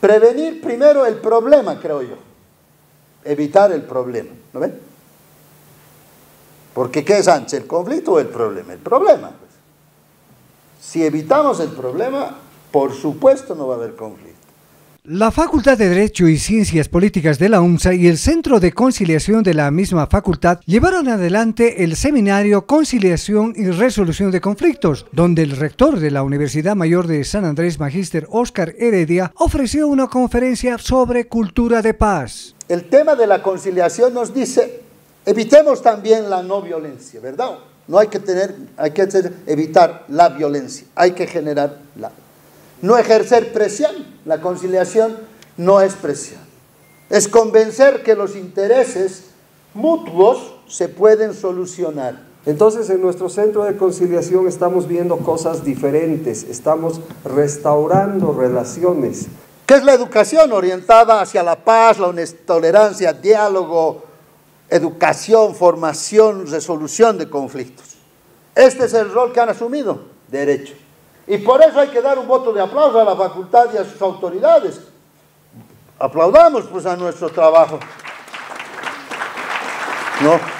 prevenir primero el problema, creo yo. Evitar el problema, ¿no ven? Porque ¿qué es antes, el conflicto o el problema? El problema. Pues. Si evitamos el problema, por supuesto no va a haber conflicto. La Facultad de Derecho y Ciencias Políticas de la UMSA y el Centro de Conciliación de la misma facultad llevaron adelante el seminario Conciliación y Resolución de Conflictos, donde el rector de la Universidad Mayor de San Andrés, Magíster Oscar Heredia, ofreció una conferencia sobre cultura de paz. El tema de la conciliación nos dice, evitemos también la no violencia, ¿verdad? No hay que tener, hay que evitar la violencia, hay que generar la no ejercer presión. La conciliación no es presión. Es convencer que los intereses mutuos se pueden solucionar. Entonces en nuestro centro de conciliación estamos viendo cosas diferentes, estamos restaurando relaciones. ¿Qué es la educación orientada hacia la paz, la tolerancia, diálogo, educación, formación, resolución de conflictos? Este es el rol que han asumido, derecho. Y por eso hay que dar un voto de aplauso a la facultad y a sus autoridades. Aplaudamos pues a nuestro trabajo. ¿No?